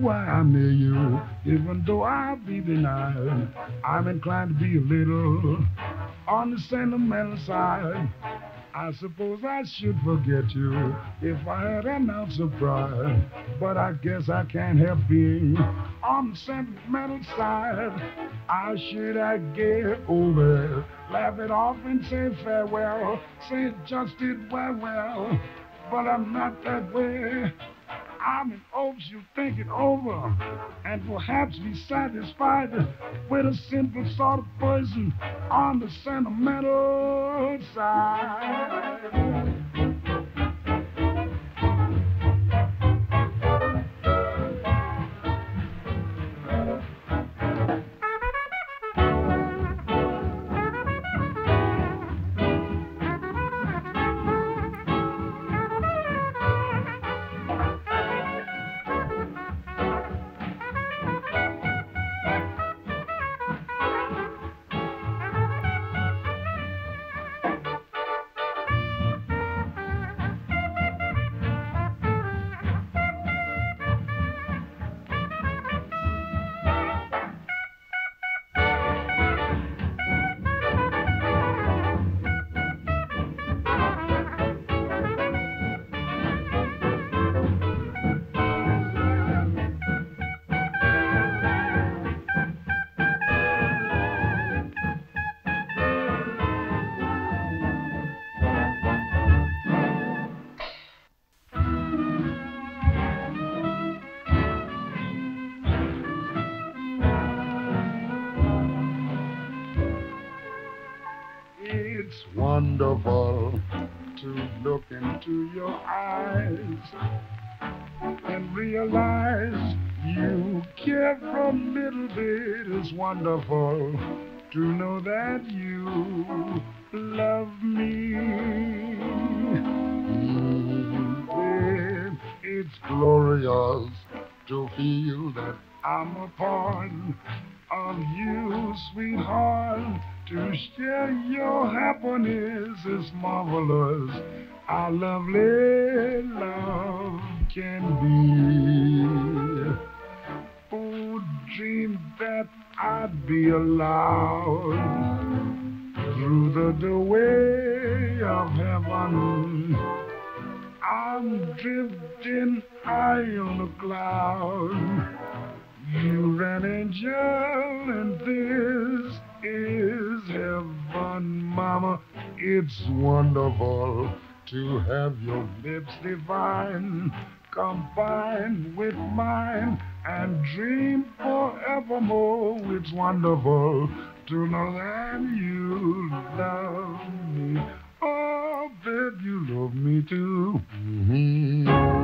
why I'm near you, even though I be denied. I'm inclined to be a little on the sentimental side. I suppose I should forget you if I had an ounce of pride. But I guess I can't help being on the sentimental side. How should I get over it? Laugh it off and say farewell. Say just did well, well. But I'm not that way. I'm in hopes you think it over and perhaps be satisfied with a simple sort of poison on the sentimental side. Wonderful to look into your eyes and realize you care a little bit. It's wonderful to know that you love me. Mm, babe, it's glorious to feel that I'm a part of you, sweetheart. To share your happiness is marvelous. How lovely love can be. Oh, dream that I'd be allowed through the doorway of heaven. I'm drifting high on a cloud. You're an angel, and this is heaven, Mama. It's wonderful to have your lips divine combined with mine and dream forevermore. It's wonderful to know that you love me. Oh, babe, you love me too. Mm-hmm.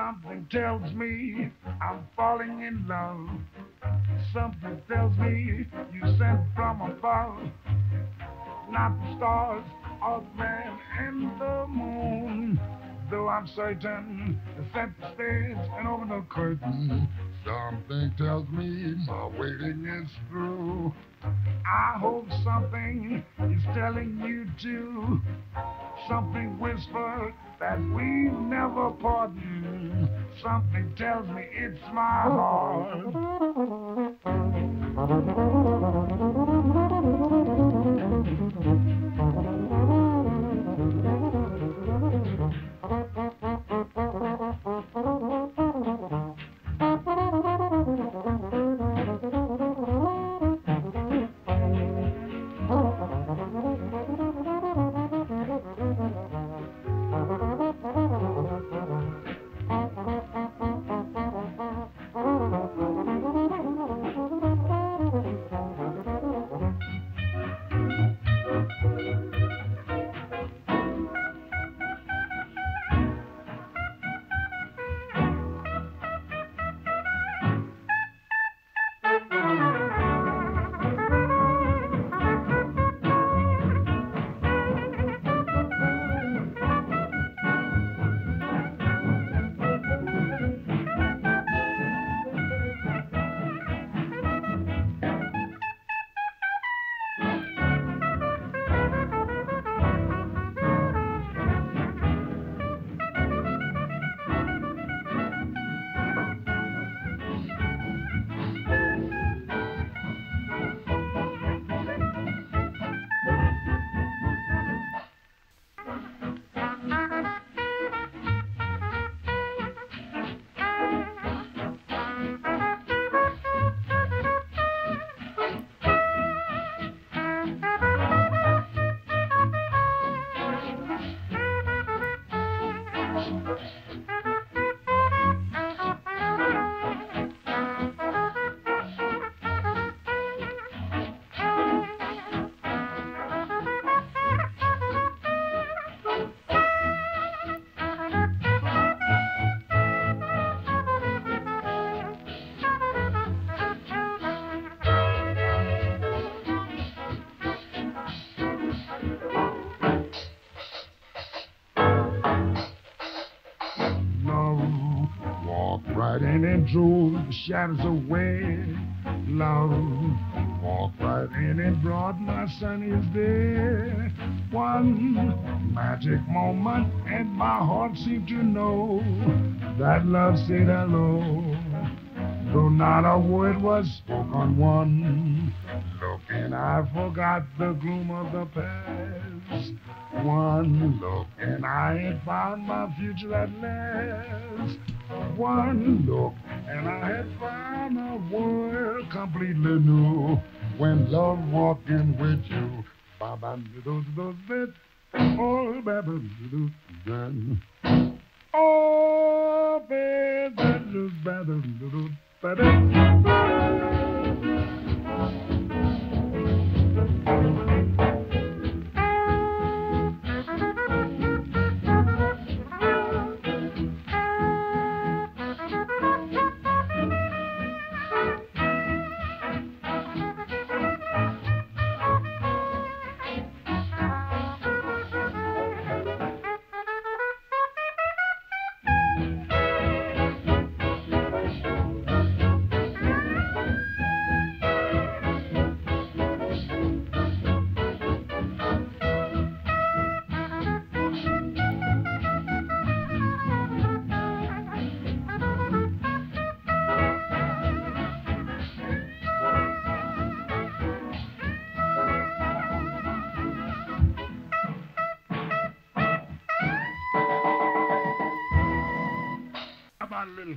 Something tells me I'm falling in love. Something tells me you sent from above. Not the stars the man and the moon. Though I'm certain set the stage and open the curtain. Something tells me my waiting is through. I hope something is telling you too. Something whisper that we never pardon. Something tells me it's my heart. drove the shadows away. Love, walk right in and brought my sun is. One magic moment, and my heart seemed to know that love said hello. Though not a word was spoken, one look, and I forgot the gloom of the past. One look, and I had found my future at last. One look, and I had found a world completely new when love walked in with you. Oh, baby, oh, baby,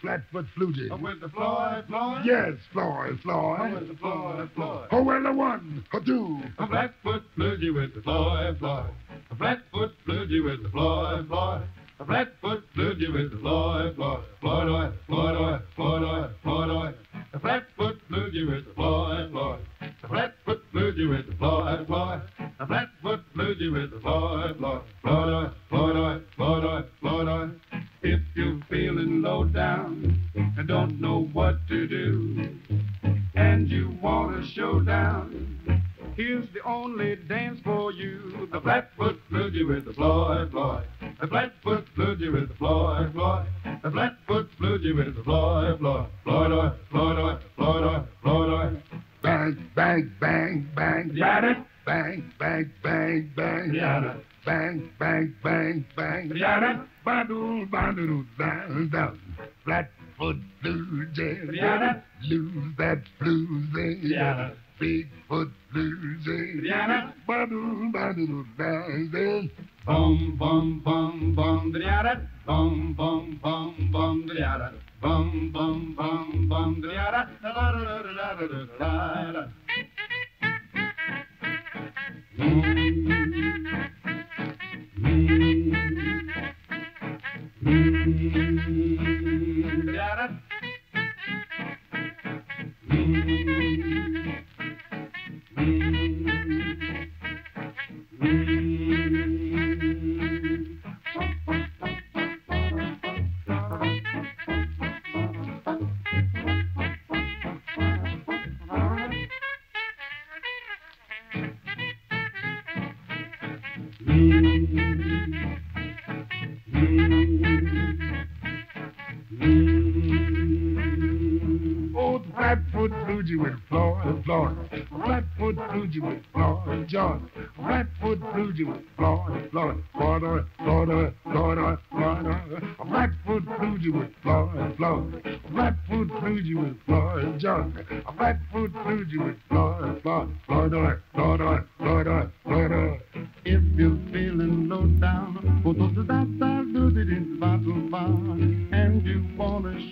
Flatfoot Flutie. Oh, with the Floyd, Floyd? Yes, Floyd, Floyd. Oh, with the Floyd, Floyd. Oh, well, the one, a two. A Flatfoot Flutie with the Floyd, Floyd. A Flatfoot Flutie with the Floyd, Floyd. A Flatfoot Flutie with the Floyd, Floyd. Floyd, oil, Floyd, oil, Floyd, oil, Floyd, oil. A Flatfoot Flutie with the Floyd, Floyd. A Flatfoot Flutie with the Floyd, Floyd. A Flatfoot Flutie with the Floyd, Floyd. Floyd, oil, showdown, here's the only dance for you. The Flatfoot Flugie with the Floyd Floyd. The Flatfoot Flugie with the Floyd Floyd. The Flatfoot Flugie with the Floyd Floyd. Floyd Oy, Floyd Floyd Floyd Bang, bang, bang, bang. It? Bang, bang, bang, bang. It. Bang, bang, bang, bang. It? Ba-doo, ba-doo, down, down. Flatfoot blues, yeah. Got it? Lose that blues, yeah. Bigfoot bluesy. Diana. Bum, bum, bum, bum. Bum, bum, bum, bum. Bum, bum, bum, bum, Thank you. foot food you with Florida, Florida. Right foot food you with Florida, Georgia. Right foot food you with Florida, Florida, Florida, Florida, Florida, Florida. If you're feeling low down, put those dots out, do it in the bottom bar.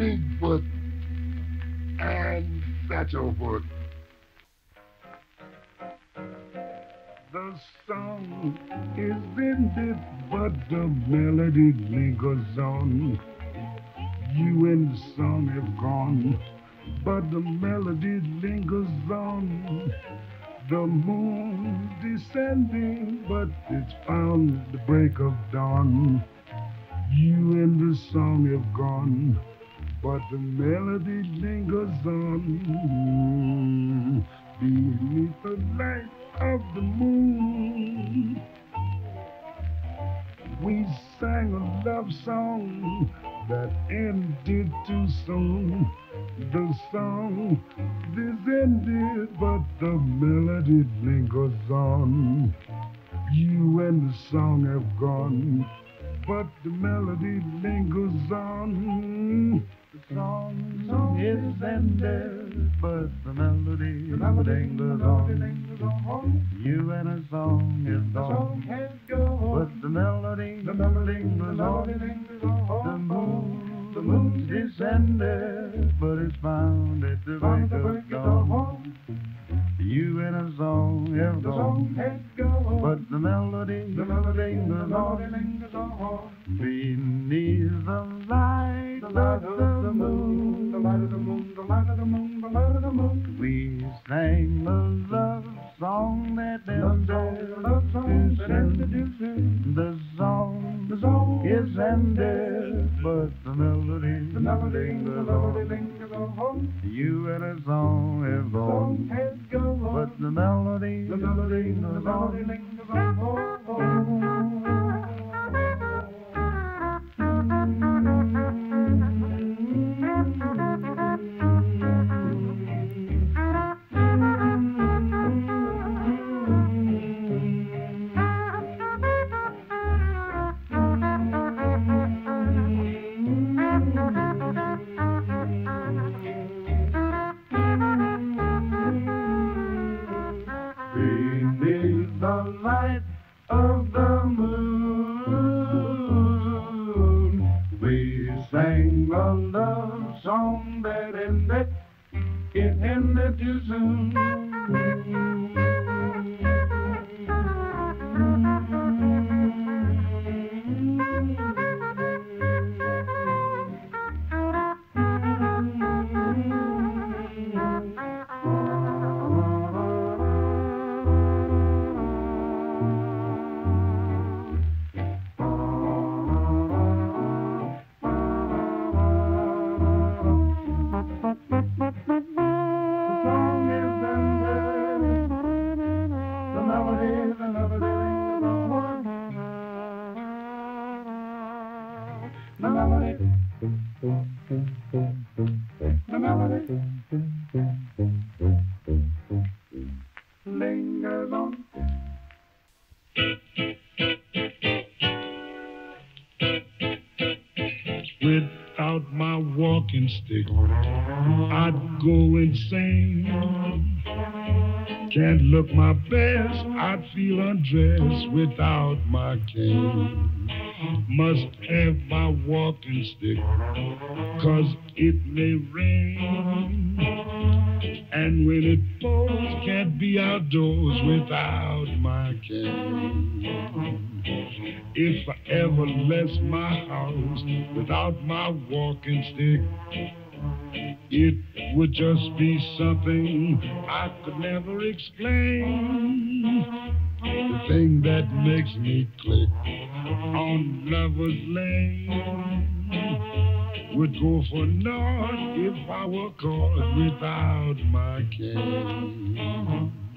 Bigfoot, and Satchelfoot. The song is ended, but the melody lingers on. You and the song have gone, but the melody lingers on. The moon descending, but it's found the break of dawn. You and the song have gone, but the melody lingers on. Beneath the light of the moon, we sang a love song that ended too soon. The song is ended, but the melody lingers on. You and the song have gone, but the melody lingers on. Song is ended, but the melody lingers on. You and a song is gone, but the melody lingers on. The moon, the moon descended, but it's found at the break of dawn. You and a song have gone, but the melody the melody the melody lingers on. Beneath the light of the moon, the light of the moon, the light of the moon, the light of the moon. we sang a love song that Love song, ended love song, that ended too too soon. The song, The song is ended, but the melody, The melody, the melody lingers on. You and a song have gone, has gone. but the melody, The melody, the melody lingers on. Without my walking stick, I'd go insane. Can't look my best, I'd feel undressed without my cane. Must have my walking stick, cause it may rain. And when it falls, can't be outdoors without my cane. If I ever left my house without my walking stick, it would just be something I could never explain. The thing that makes me click on Lover's Lane would go for naught if I were caught without my cane.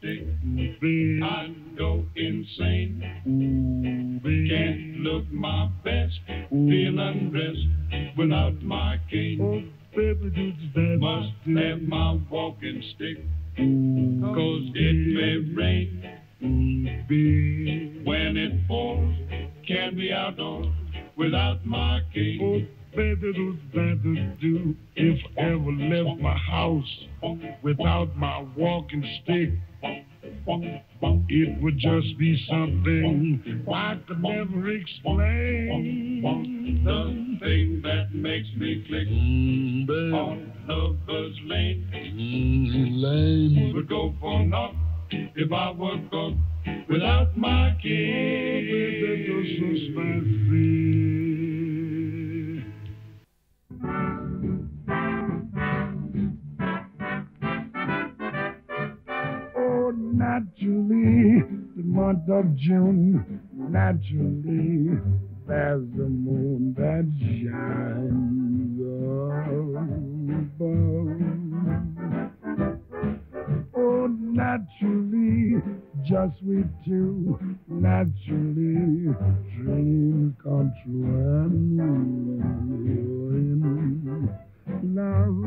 stick big. I go insane. Ooh. Can't look my best. Ooh. Feel undressed without my cane. Oh, baby, baby, Must have my walking stick. Cause it may rain. When it pours, can't be outdoors without my cane better better do if ever left my house without my walking stick. It would just be something I could never explain. The thing that makes me click mm, on lovers lane. Mm, lane would go for naught if I were gone without my kid. Oh, Naturally, the month of June, naturally, there's the moon that shines above. Oh, naturally, just we two, naturally, dreams come true and you're in love.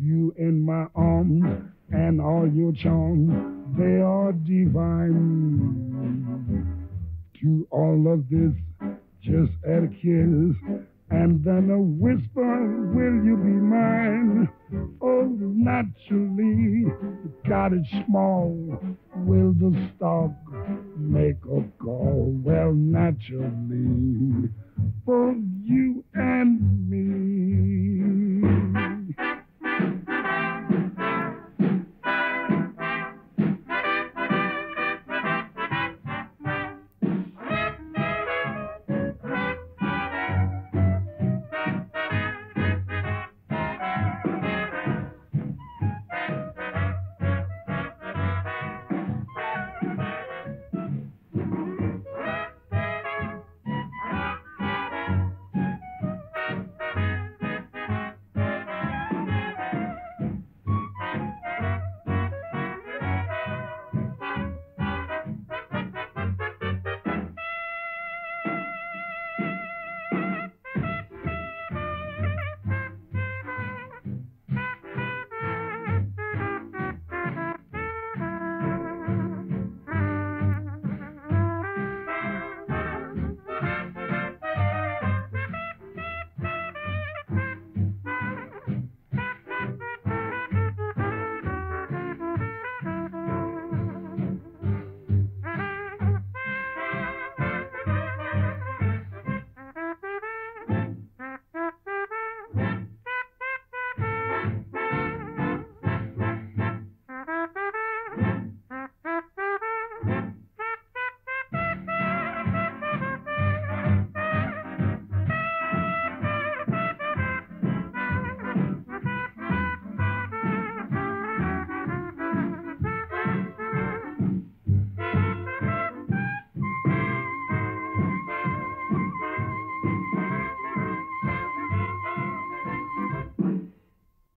You in my arms and all your charms, they are divine. To all of this, just add a kiss, and then a whisper, will you be mine? Oh, naturally, the cottage small. Will the stock make a call? Well, naturally, for you and me.